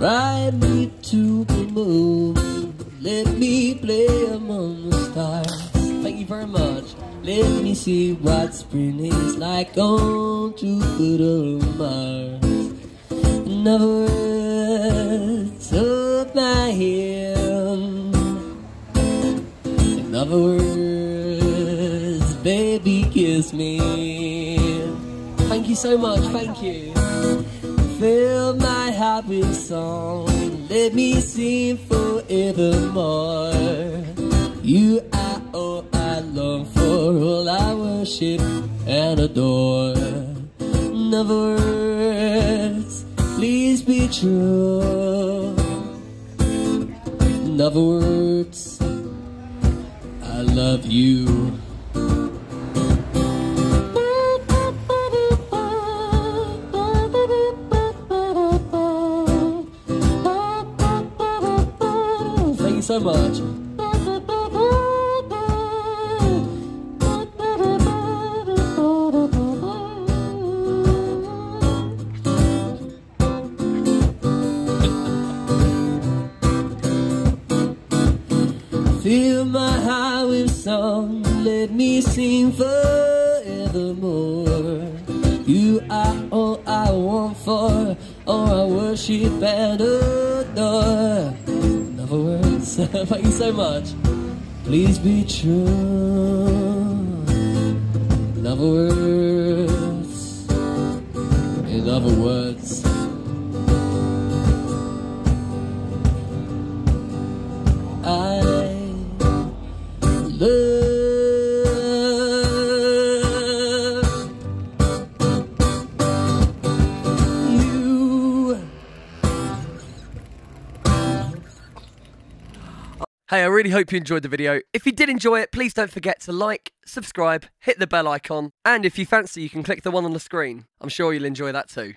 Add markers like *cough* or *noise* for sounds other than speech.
Ride me to the moon. Let me play among the stars. Thank you very much. Let me see what spring is like on Jupiter Mars. In other words, hold my hand. In other words, baby, kiss me. Thank you so much. Thank you. Fill my heart with song. Let me sing forevermore. You are all I long for, all I worship and adore. Other words, please be true. In other words, I love you. Thank you so much. Fill my heart with song, let me sing forevermore. You are all I want for, all I worship and adore. *laughs* Thank you so much. Please be true. In other words, in other words. Hey, I really hope you enjoyed the video. If you did enjoy it, please don't forget to like, subscribe, hit the bell icon, and if you fancy, you can click the one on the screen. I'm sure you'll enjoy that too.